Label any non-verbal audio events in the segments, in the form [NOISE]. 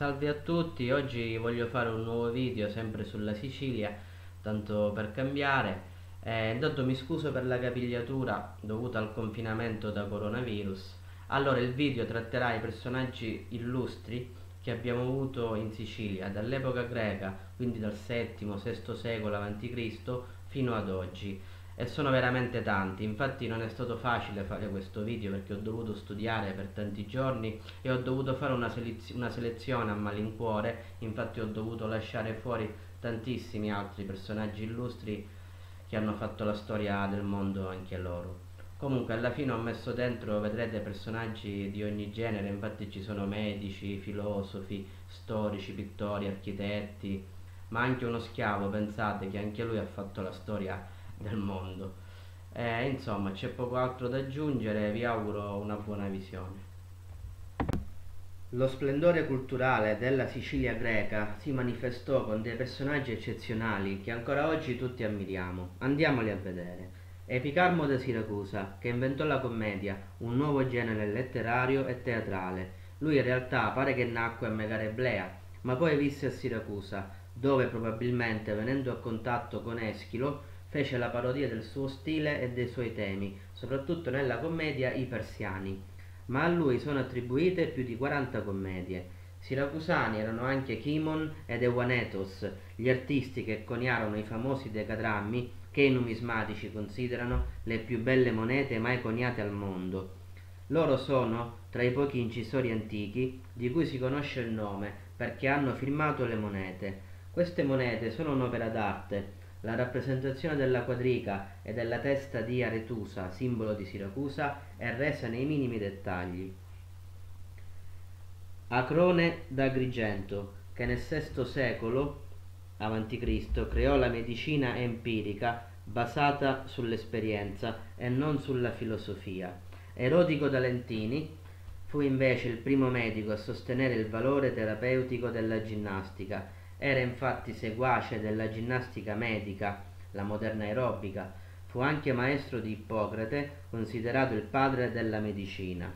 Salve a tutti, oggi voglio fare un nuovo video sempre sulla Sicilia, tanto per cambiare. Eh, intanto mi scuso per la capigliatura dovuta al confinamento da coronavirus. Allora il video tratterà i personaggi illustri che abbiamo avuto in Sicilia dall'epoca greca, quindi dal VII-VI secolo a.C. fino ad oggi e sono veramente tanti, infatti non è stato facile fare questo video perché ho dovuto studiare per tanti giorni e ho dovuto fare una, selezio una selezione a malincuore, infatti ho dovuto lasciare fuori tantissimi altri personaggi illustri che hanno fatto la storia del mondo anche loro. Comunque alla fine ho messo dentro, vedrete, personaggi di ogni genere, infatti ci sono medici, filosofi, storici, pittori, architetti, ma anche uno schiavo, pensate che anche lui ha fatto la storia del mondo. Eh, insomma, c'è poco altro da aggiungere, vi auguro una buona visione. Lo splendore culturale della Sicilia greca si manifestò con dei personaggi eccezionali che ancora oggi tutti ammiriamo. Andiamoli a vedere. Epicarmo da Siracusa, che inventò la commedia, un nuovo genere letterario e teatrale. Lui in realtà pare che nacque a Megareblea, ma poi visse a Siracusa, dove probabilmente venendo a contatto con Eschilo fece la parodia del suo stile e dei suoi temi, soprattutto nella commedia I Persiani, ma a lui sono attribuite più di 40 commedie. Siracusani erano anche Chimon ed Ewanetos, gli artisti che coniarono i famosi decadrammi che i numismatici considerano le più belle monete mai coniate al mondo. Loro sono tra i pochi incisori antichi di cui si conosce il nome perché hanno firmato le monete. Queste monete sono un'opera d'arte la rappresentazione della quadriga e della testa di Aretusa, simbolo di Siracusa, è resa nei minimi dettagli. Acrone d'Agrigento, che nel VI secolo a.C. creò la medicina empirica basata sull'esperienza e non sulla filosofia. Erodico da Lentini fu invece il primo medico a sostenere il valore terapeutico della ginnastica era infatti seguace della ginnastica medica, la moderna aerobica. Fu anche maestro di Ippocrate, considerato il padre della medicina.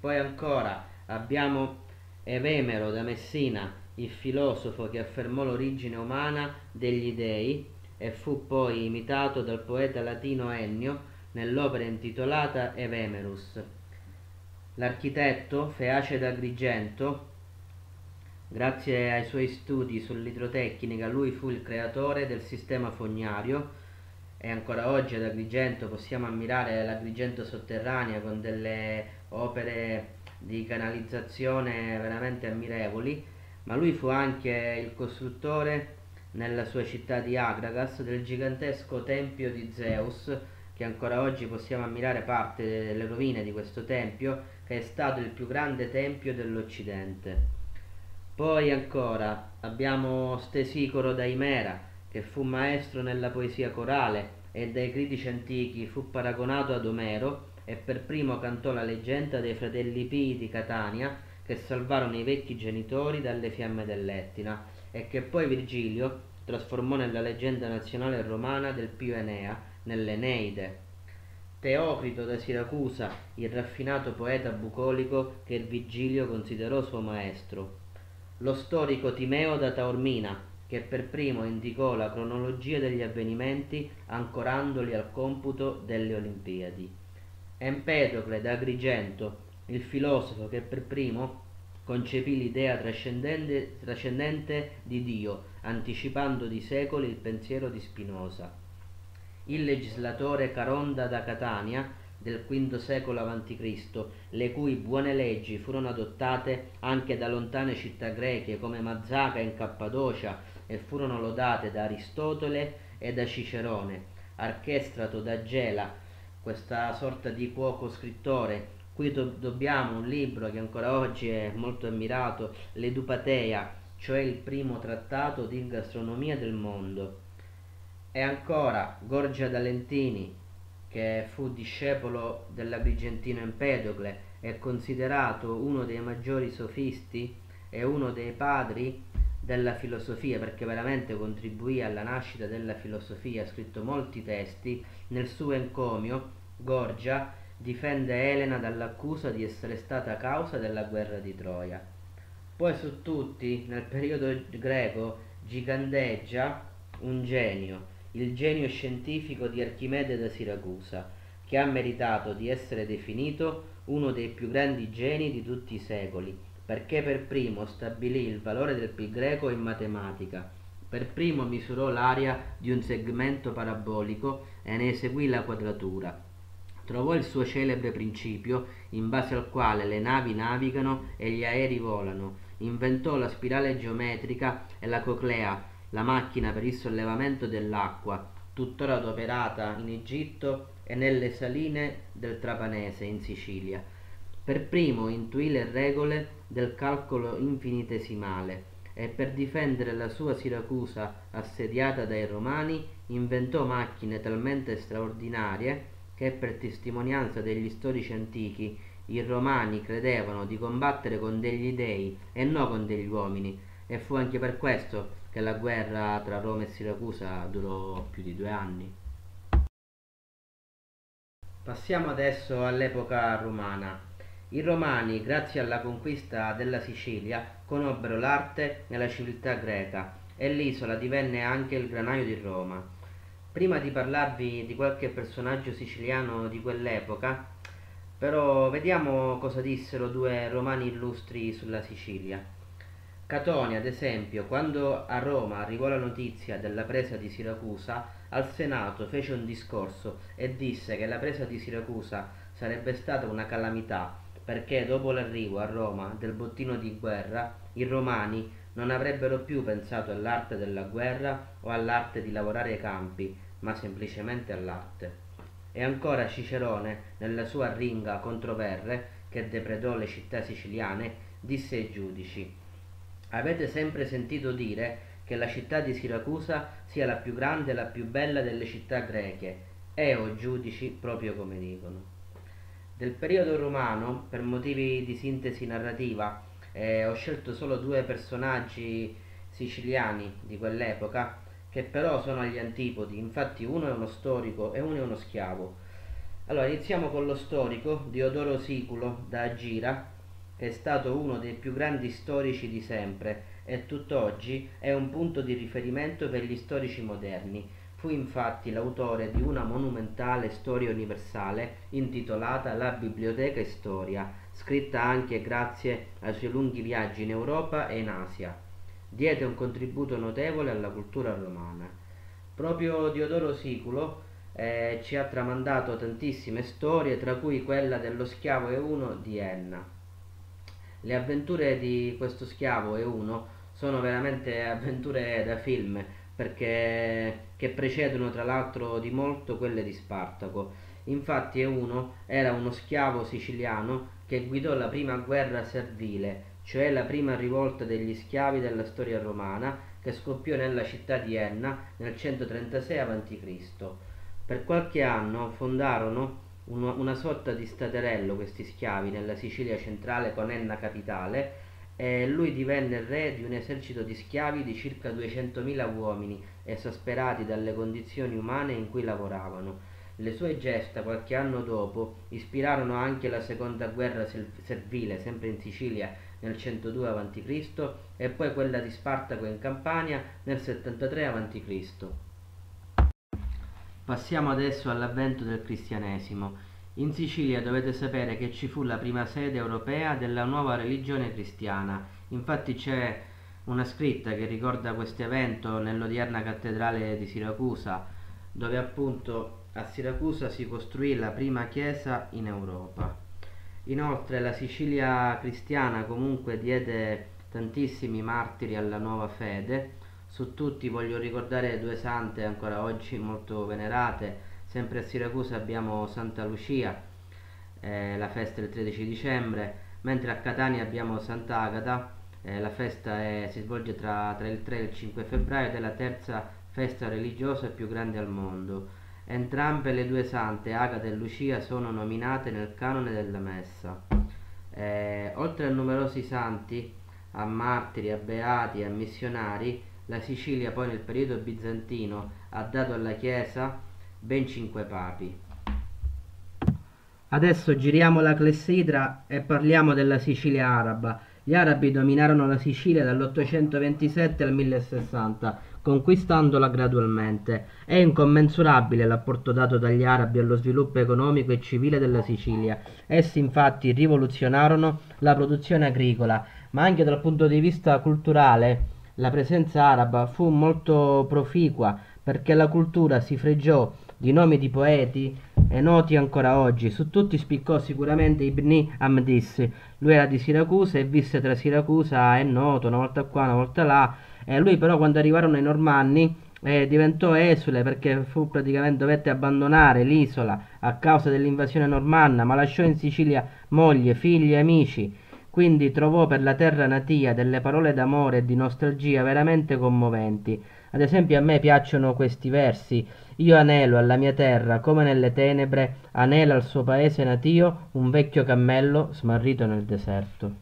Poi ancora abbiamo Evemero da Messina, il filosofo che affermò l'origine umana degli dei e fu poi imitato dal poeta latino Ennio nell'opera intitolata Evemerus. L'architetto Feace d'Agrigento Grazie ai suoi studi sull'idrotecnica lui fu il creatore del sistema fognario e ancora oggi ad Agrigento possiamo ammirare l'Agrigento sotterranea con delle opere di canalizzazione veramente ammirevoli, ma lui fu anche il costruttore nella sua città di Agragas del gigantesco tempio di Zeus che ancora oggi possiamo ammirare parte delle rovine di questo tempio che è stato il più grande tempio dell'Occidente. Poi ancora abbiamo Stesicoro da Imera, che fu maestro nella poesia corale e dai critici antichi fu paragonato ad Omero e per primo cantò la leggenda dei fratelli Pii di Catania che salvarono i vecchi genitori dalle fiamme dell'Ettina e che poi Virgilio trasformò nella leggenda nazionale romana del Pio Enea, nell'Eneide. Teocrito da Siracusa, il raffinato poeta bucolico che Virgilio considerò suo maestro lo storico Timeo da Taormina, che per primo indicò la cronologia degli avvenimenti ancorandoli al computo delle Olimpiadi. Empedocle da Agrigento, il filosofo che per primo concepì l'idea trascendente, trascendente di Dio, anticipando di secoli il pensiero di Spinoza. Il legislatore Caronda da Catania, del V secolo a.C., le cui buone leggi furono adottate anche da lontane città greche come Mazzaca in Cappadocia e furono lodate da Aristotele e da Cicerone. Archestrato da Gela, questa sorta di cuoco scrittore, qui do- dobbiamo un libro che ancora oggi è molto ammirato, l'Edupateia, cioè il primo trattato di gastronomia del mondo. E ancora Gorgia D'Alentini, che fu discepolo dell'agrigentino Empedocle, è considerato uno dei maggiori sofisti e uno dei padri della filosofia perché veramente contribuì alla nascita della filosofia, ha scritto molti testi, nel suo encomio Gorgia difende Elena dall'accusa di essere stata causa della guerra di Troia. Poi su tutti, nel periodo greco, gigandeggia un genio, il genio scientifico di Archimede da Siracusa, che ha meritato di essere definito uno dei più grandi geni di tutti i secoli, perché per primo stabilì il valore del pi greco in matematica, per primo misurò l'area di un segmento parabolico e ne eseguì la quadratura. Trovò il suo celebre principio in base al quale le navi navigano e gli aerei volano. Inventò la spirale geometrica e la coclea, la macchina per il sollevamento dell'acqua, tuttora adoperata in Egitto e nelle saline del Trapanese in Sicilia. Per primo intuì le regole del calcolo infinitesimale e per difendere la sua Siracusa assediata dai Romani inventò macchine talmente straordinarie che per testimonianza degli storici antichi i Romani credevano di combattere con degli dei e non con degli uomini e fu anche per questo che la guerra tra Roma e Siracusa durò più di due anni. Passiamo adesso all'epoca romana. I Romani, grazie alla conquista della Sicilia, conobbero l'arte e la civiltà greca e l'isola divenne anche il granaio di Roma. Prima di parlarvi di qualche personaggio siciliano di quell'epoca, però vediamo cosa dissero due romani illustri sulla Sicilia. Catoni, ad esempio, quando a Roma arrivò la notizia della presa di Siracusa, al Senato fece un discorso e disse che la presa di Siracusa sarebbe stata una calamità perché dopo l'arrivo a Roma del bottino di guerra i romani non avrebbero più pensato all'arte della guerra o all'arte di lavorare ai campi, ma semplicemente all'arte. E ancora Cicerone, nella sua ringa contro Verre, che depredò le città siciliane, disse ai giudici Avete sempre sentito dire che la città di Siracusa sia la più grande e la più bella delle città greche, e o giudici proprio come dicono. Del periodo romano, per motivi di sintesi narrativa, eh, ho scelto solo due personaggi siciliani di quell'epoca, che però sono agli antipodi, infatti uno è uno storico e uno è uno schiavo. Allora, iniziamo con lo storico, Diodoro Siculo da Agira, è stato uno dei più grandi storici di sempre e tutt'oggi è un punto di riferimento per gli storici moderni Fu infatti l'autore di una monumentale storia universale intitolata La Biblioteca e Storia, scritta anche grazie ai suoi lunghi viaggi in Europa e in Asia. Diede un contributo notevole alla cultura romana. Proprio Diodoro Siculo eh, ci ha tramandato tantissime storie, tra cui quella dello schiavo Euno di Enna. Le avventure di questo schiavo Euno sono veramente avventure da film, perché che precedono tra l'altro di molto quelle di Spartaco. Infatti Euno era uno schiavo siciliano che guidò la prima guerra servile, cioè la prima rivolta degli schiavi della storia romana che scoppiò nella città di Enna nel 136 a.C. Per qualche anno fondarono una, una sorta di staterello questi schiavi nella Sicilia centrale con Enna capitale e lui divenne re di un esercito di schiavi di circa 200.000 uomini, esasperati dalle condizioni umane in cui lavoravano. Le sue gesta, qualche anno dopo, ispirarono anche la seconda guerra servile, sempre in Sicilia, nel 102 a.C. e poi quella di Spartaco in Campania nel 73 a.C. Passiamo adesso all'avvento del cristianesimo. In Sicilia dovete sapere che ci fu la prima sede europea della nuova religione cristiana. Infatti c'è una scritta che ricorda questo evento nell'odierna cattedrale di Siracusa, dove appunto a Siracusa si costruì la prima chiesa in Europa. Inoltre la Sicilia cristiana comunque diede tantissimi martiri alla nuova fede. Su tutti voglio ricordare due sante ancora oggi molto venerate, Sempre a Siracusa abbiamo Santa Lucia, eh, la festa del 13 dicembre, mentre a Catania abbiamo Sant'Agata, eh, la festa è, si svolge tra, tra, il 3 e il 5 febbraio ed è la terza festa religiosa più grande al mondo. Entrambe le due sante, Agata e Lucia, sono nominate nel canone della Messa. Eh, oltre a numerosi santi, a martiri, a beati, a missionari, la Sicilia poi nel periodo bizantino ha dato alla Chiesa ben cinque papi. Adesso giriamo la clessidra e parliamo della Sicilia araba, Gli arabi dominarono la Sicilia dall'827 al 1060, conquistandola gradualmente. È incommensurabile l'apporto dato dagli arabi allo sviluppo economico e civile della Sicilia. Essi infatti rivoluzionarono la produzione agricola, ma anche dal punto di vista culturale la presenza araba fu molto proficua perché la cultura si fregiò di nomi di poeti e noti ancora oggi. Su tutti spiccò sicuramente Ibn Amdis. Lui era di Siracusa e visse tra Siracusa e Noto, una volta qua, una volta là. E lui però quando arrivarono i Normanni eh, diventò esule perché fu praticamente dovette abbandonare l'isola a causa dell'invasione normanna, ma lasciò in Sicilia moglie, figli e amici. Quindi trovò per la terra natia delle parole d'amore e di nostalgia veramente commoventi. Ad esempio a me piacciono questi versi. Io anelo alla mia terra come nelle tenebre anela al suo paese natio un vecchio cammello smarrito nel deserto.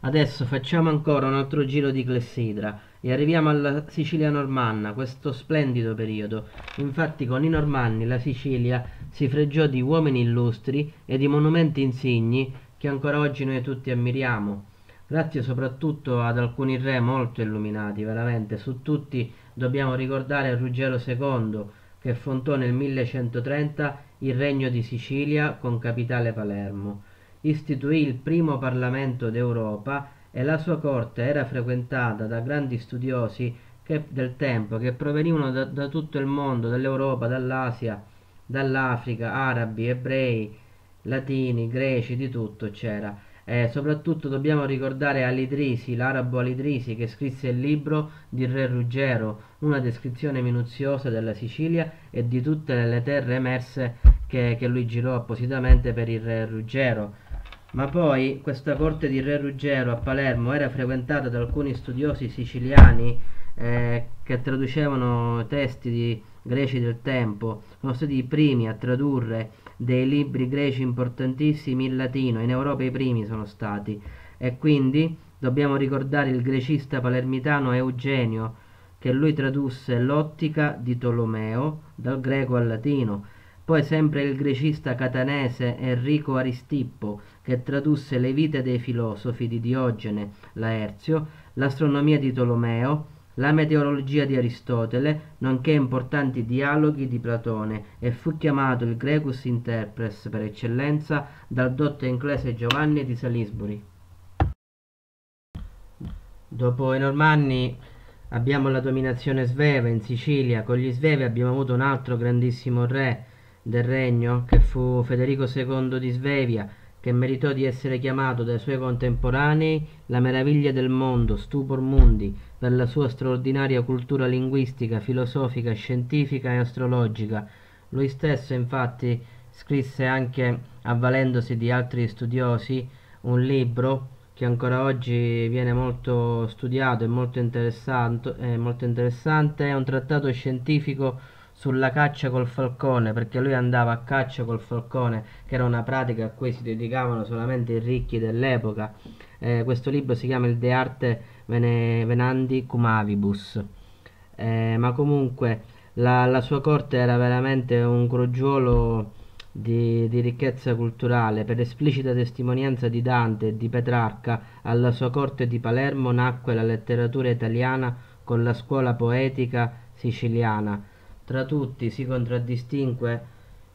Adesso facciamo ancora un altro giro di clessidra e arriviamo alla Sicilia normanna, questo splendido periodo. Infatti con i normanni la Sicilia si fregiò di uomini illustri e di monumenti insigni che ancora oggi noi tutti ammiriamo grazie soprattutto ad alcuni re molto illuminati, veramente su tutti dobbiamo ricordare Ruggero II che fondò nel 1130 il regno di Sicilia con capitale Palermo. Istituì il primo Parlamento d'Europa e la sua corte era frequentata da grandi studiosi che, del tempo che provenivano da, da tutto il mondo, dall'Europa, dall'Asia, dall'Africa, arabi, ebrei, latini, greci, di tutto c'era eh, soprattutto dobbiamo ricordare Alidrisi, l'arabo Alidrisi, che scrisse il libro di Re Ruggero, una descrizione minuziosa della Sicilia e di tutte le terre emerse che, che lui girò appositamente per il Re Ruggero. Ma poi questa corte di Re Ruggero a Palermo era frequentata da alcuni studiosi siciliani eh, che traducevano testi di greci del tempo, sono stati i primi a tradurre dei libri greci importantissimi in latino, in Europa i primi sono stati, e quindi dobbiamo ricordare il grecista palermitano Eugenio, che lui tradusse l'ottica di Tolomeo dal greco al latino, poi sempre il grecista catanese Enrico Aristippo, che tradusse le vite dei filosofi di Diogene Laerzio, l'astronomia di Tolomeo, la meteorologia di Aristotele, nonché importanti dialoghi di Platone, e fu chiamato il Grecus Interpres per eccellenza dal dotto inglese Giovanni di Salisbury. Dopo i Normanni abbiamo la dominazione sveva in Sicilia, con gli svevi abbiamo avuto un altro grandissimo re del regno che fu Federico II di Svevia, che meritò di essere chiamato dai suoi contemporanei la meraviglia del mondo, stupor mundi, per la sua straordinaria cultura linguistica, filosofica, scientifica e astrologica. Lui stesso infatti scrisse anche, avvalendosi di altri studiosi, un libro che ancora oggi viene molto studiato e molto interessante, è molto interessante, è un trattato scientifico sulla caccia col falcone, perché lui andava a caccia col falcone, che era una pratica a cui si dedicavano solamente i ricchi dell'epoca. Eh, questo libro si chiama Il De Arte Venandi Cumavibus. Eh, ma comunque la, la, sua corte era veramente un crogiolo di, di, ricchezza culturale. Per esplicita testimonianza di Dante e di Petrarca, alla sua corte di Palermo nacque la letteratura italiana con la scuola poetica siciliana tra tutti si contraddistingue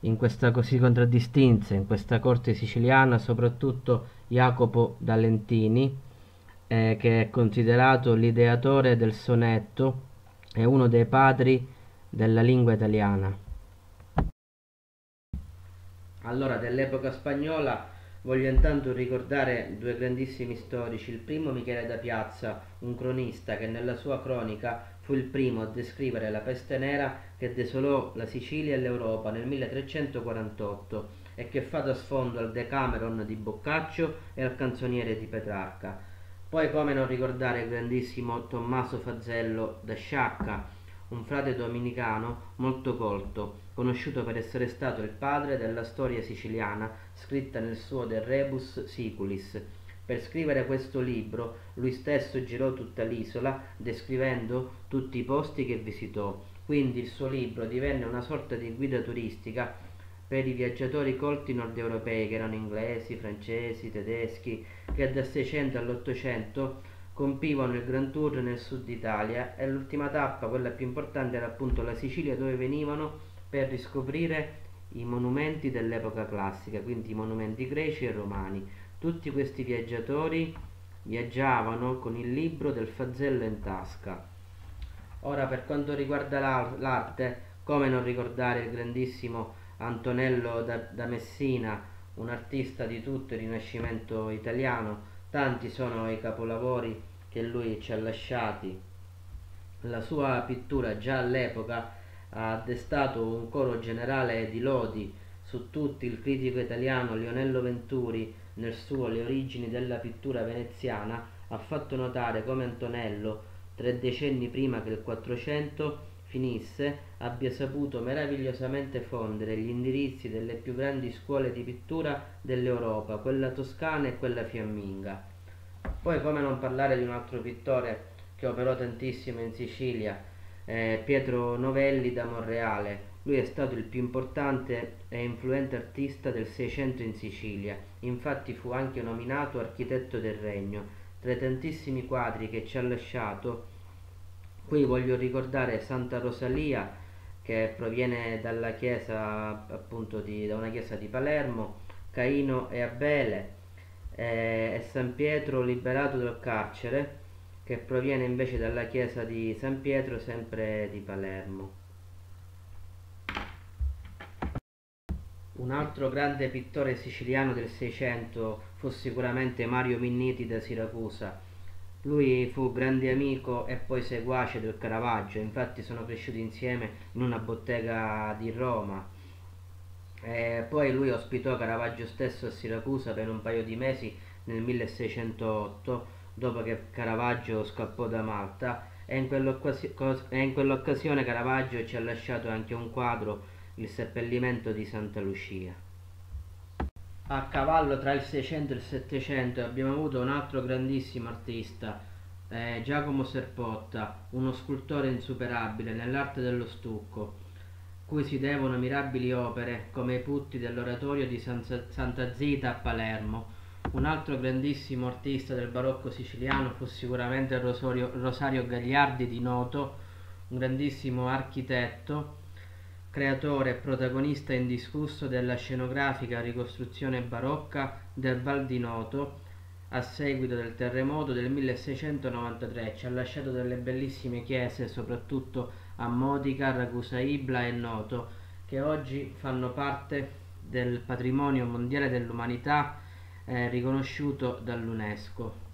in questa, si contraddistinse in questa corte siciliana soprattutto Jacopo D'Alentini, eh, che è considerato l'ideatore del sonetto e uno dei padri della lingua italiana. Allora, dell'epoca spagnola voglio intanto ricordare due grandissimi storici. Il primo Michele da Piazza, un cronista che nella sua cronica Fu il primo a descrivere la peste nera che desolò la Sicilia e l'Europa nel 1348 e che fa da sfondo al Decameron di Boccaccio e al canzoniere di Petrarca. Poi come non ricordare il grandissimo Tommaso Fazzello da Sciacca, un frate dominicano molto colto, conosciuto per essere stato il padre della storia siciliana scritta nel suo De Rebus Siculis, per scrivere questo libro lui stesso girò tutta l'isola descrivendo tutti i posti che visitò, quindi il suo libro divenne una sorta di guida turistica per i viaggiatori colti nord europei che erano inglesi, francesi, tedeschi, che dal 600 all'800 compivano il Grand Tour nel sud Italia e l'ultima tappa, quella più importante, era appunto la Sicilia dove venivano per riscoprire i monumenti dell'epoca classica, quindi i monumenti greci e romani. Tutti questi viaggiatori viaggiavano con il libro del Fazzello in tasca. Ora per quanto riguarda l'arte, come non ricordare il grandissimo Antonello da, da Messina, un artista di tutto il Rinascimento italiano, tanti sono i capolavori che lui ci ha lasciati. La sua pittura già all'epoca ha destato un coro generale di lodi su tutti il critico italiano Lionello Venturi nel suo Le origini della pittura veneziana ha fatto notare come Antonello, tre decenni prima che il Quattrocento finisse, abbia saputo meravigliosamente fondere gli indirizzi delle più grandi scuole di pittura dell'Europa, quella toscana e quella fiamminga. Poi come non parlare di un altro pittore che operò tantissimo in Sicilia, eh, Pietro Novelli da Monreale. Lui è stato il più importante e influente artista del Seicento in Sicilia, infatti fu anche nominato architetto del regno. Tra i tantissimi quadri che ci ha lasciato, Qui voglio ricordare Santa Rosalia che proviene dalla chiesa appunto di, da una chiesa di Palermo, Caino e Abele eh, e San Pietro liberato dal carcere che proviene invece dalla chiesa di San Pietro sempre di Palermo. Un altro grande pittore siciliano del Seicento fu sicuramente Mario Minniti da Siracusa lui fu grande amico e poi seguace del Caravaggio, infatti sono cresciuti insieme in una bottega di Roma. E poi lui ospitò Caravaggio stesso a Siracusa per un paio di mesi nel 1608, dopo che Caravaggio scappò da Malta, e in quell'occasione Caravaggio ci ha lasciato anche un quadro, Il seppellimento di Santa Lucia. A cavallo tra il 600 e il 700 abbiamo avuto un altro grandissimo artista, eh, Giacomo Serpotta, uno scultore insuperabile nell'arte dello stucco, cui si devono mirabili opere come i putti dell'oratorio di San, Santa Zita a Palermo. Un altro grandissimo artista del barocco siciliano fu sicuramente Rosario, Rosario Gagliardi di Noto, un grandissimo architetto creatore e protagonista indiscusso della scenografica ricostruzione barocca del Val di Noto a seguito del terremoto del 1693 ci ha lasciato delle bellissime chiese soprattutto a Modica, Ragusa Ibla e Noto che oggi fanno parte del patrimonio mondiale dell'umanità eh, riconosciuto dall'UNESCO.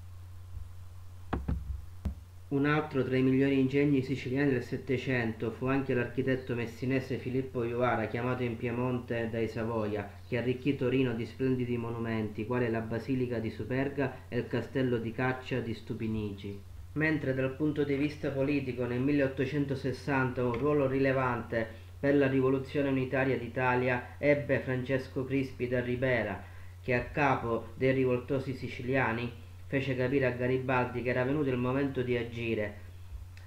Un altro tra i migliori ingegni siciliani del Settecento fu anche l'architetto messinese Filippo Iuvara, chiamato in Piemonte dai Savoia, che arricchì Torino di splendidi monumenti, quali la Basilica di Superga e il castello di Caccia di Stupinici. Mentre dal punto di vista politico nel 1860 un ruolo rilevante per la rivoluzione unitaria d'Italia ebbe Francesco Crispi da Ribera, che a capo dei rivoltosi siciliani fece capire a Garibaldi che era venuto il momento di agire,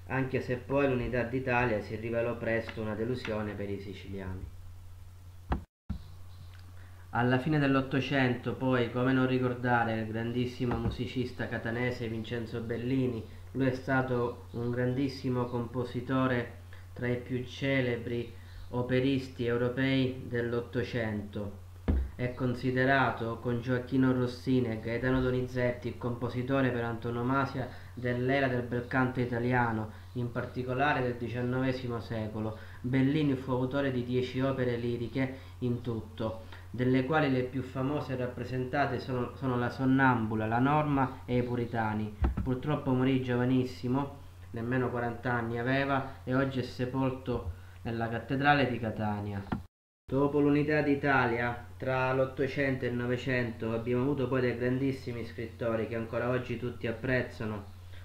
anche se poi l'unità d'Italia si rivelò presto una delusione per i siciliani. Alla fine dell'Ottocento, poi, come non ricordare il grandissimo musicista catanese Vincenzo Bellini, lui è stato un grandissimo compositore tra i più celebri operisti europei dell'Ottocento è considerato, con Gioacchino Rossini e Gaetano Donizetti, il compositore per antonomasia dell'era del bel canto italiano, in particolare del XIX secolo. Bellini fu autore di dieci opere liriche in tutto, delle quali le più famose rappresentate sono, sono La Sonnambula, La Norma e I Puritani. Purtroppo morì giovanissimo, nemmeno 40 anni aveva, e oggi è sepolto nella cattedrale di Catania. Dopo l'unità d'Italia, tra l'Ottocento e il Novecento, abbiamo avuto poi dei grandissimi scrittori che ancora oggi tutti apprezzano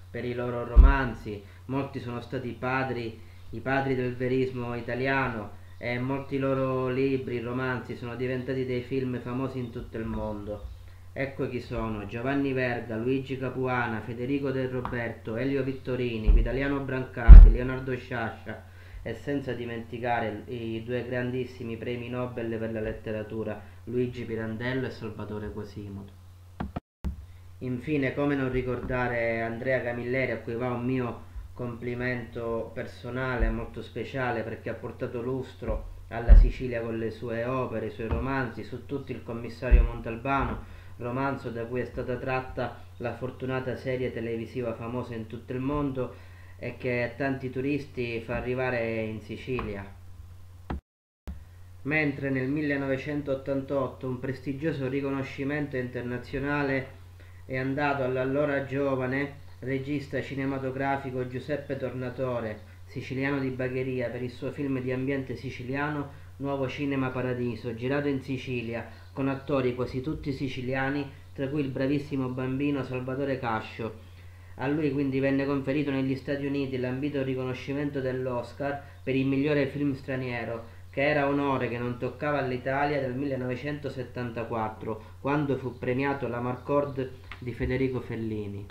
per i loro romanzi. Molti sono stati padri, i padri del verismo italiano e molti loro libri, romanzi sono diventati dei film famosi in tutto il mondo. Ecco chi sono: Giovanni Verga, Luigi Capuana, Federico Del Roberto, Elio Vittorini, Vitaliano Brancati, Leonardo Sciascia, e senza dimenticare i due grandissimi premi Nobel per la letteratura, Luigi Pirandello e Salvatore Quasimodo. Infine, come non ricordare Andrea Camilleri, a cui va un mio complimento personale molto speciale perché ha portato lustro alla Sicilia con le sue opere, i suoi romanzi, su tutti il commissario Montalbano, romanzo da cui è stata tratta la fortunata serie televisiva famosa in tutto il mondo e che tanti turisti fa arrivare in Sicilia. Mentre nel 1988 un prestigioso riconoscimento internazionale è andato all'allora giovane regista cinematografico Giuseppe Tornatore, siciliano di Bagheria, per il suo film di ambiente siciliano Nuovo Cinema Paradiso, girato in Sicilia, con attori quasi tutti siciliani, tra cui il bravissimo bambino Salvatore Cascio. A lui quindi venne conferito negli Stati Uniti l'ambito riconoscimento dell'Oscar per il migliore film straniero, che era onore che non toccava all'Italia dal 1974, quando fu premiato la Marcord di Federico Fellini.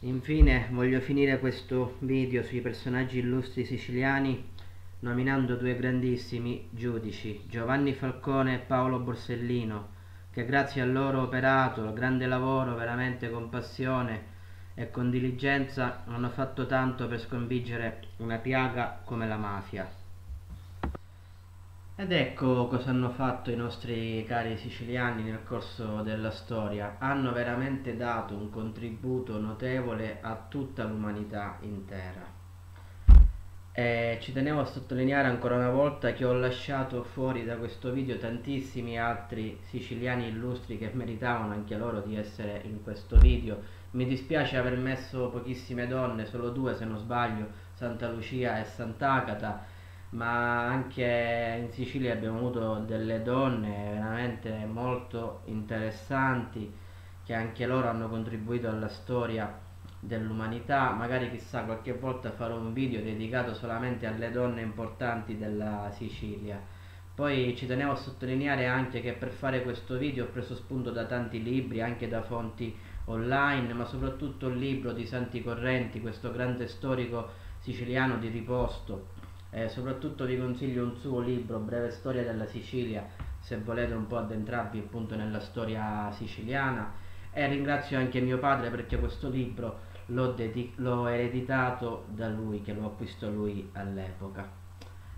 Infine voglio finire questo video sui personaggi illustri siciliani nominando due grandissimi giudici, Giovanni Falcone e Paolo Borsellino, che grazie al loro operato, al grande lavoro, veramente con passione e con diligenza, hanno fatto tanto per sconfiggere una piaga come la mafia. Ed ecco cosa hanno fatto i nostri cari siciliani nel corso della storia. Hanno veramente dato un contributo notevole a tutta l'umanità intera. E ci tenevo a sottolineare ancora una volta che ho lasciato fuori da questo video tantissimi altri siciliani illustri che meritavano anche loro di essere in questo video. Mi dispiace aver messo pochissime donne, solo due se non sbaglio, Santa Lucia e Sant'Agata ma anche in Sicilia abbiamo avuto delle donne veramente molto interessanti che anche loro hanno contribuito alla storia dell'umanità. Magari chissà qualche volta farò un video dedicato solamente alle donne importanti della Sicilia. Poi ci tenevo a sottolineare anche che per fare questo video ho preso spunto da tanti libri anche da fonti online ma soprattutto il libro di Santi Correnti questo grande storico siciliano di riposto. Eh, soprattutto vi consiglio un suo libro Breve storia della Sicilia se volete un po' addentrarvi appunto nella storia siciliana. E ringrazio anche mio padre perché questo libro l'ho ereditato da lui che lo acquistò lui all'epoca.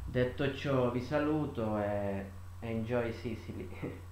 Detto ciò vi saluto e enjoy Sicily [LAUGHS]